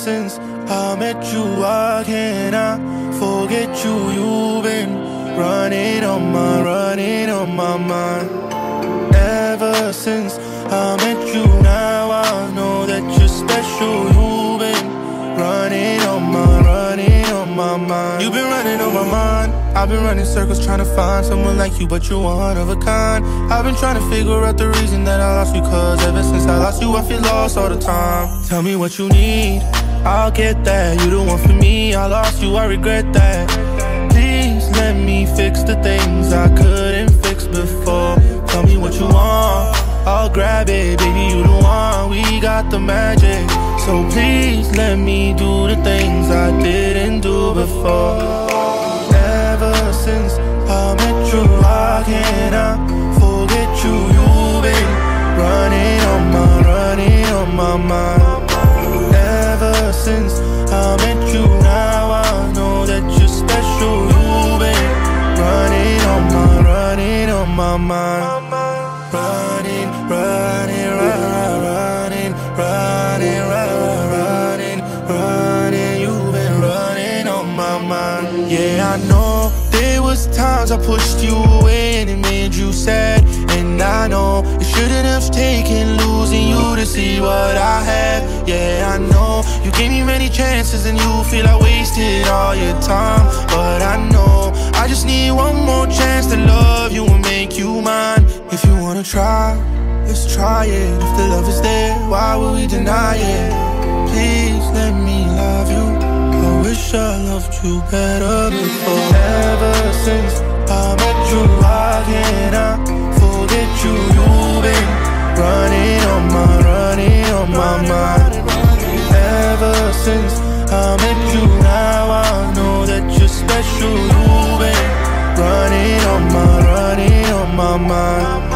since I met you, I cannot forget you. You've been running on my, running on my mind. Ever since I met you, now I know that you're special. You've been running on my, running on my mind. You've been running on my mind. I've been running circles trying to find someone like you, but you're one of a kind. I've been trying to figure out the reason that I lost you, cause ever since I lost you, I feel lost all the time. Tell me what you need, I'll get that. You the one for me, I lost you, I regret that. Please let me fix the things I couldn't fix before. Tell me what you want, I'll grab it, baby, you the one. We got the magic. So please let me do the things I didn't do before ever since I met you. I forget my mind. Running, running, running, running, running, running, running. You've been running on my mind. Yeah, I know there was times I pushed you away and it made you sad. And I know it shouldn't have taken losing you to see what I have. Yeah, I know you gave me many chances and you feel I wasted all your time. wanna try, let's try it. If the love is there, why would we deny it? Please let me love you. I wish I loved you better before. Ever since I met you, how can I forget you? You've been running on my, running on my mind. Ever since I met you, now I know that you're special. You've been running on my, running on my mind.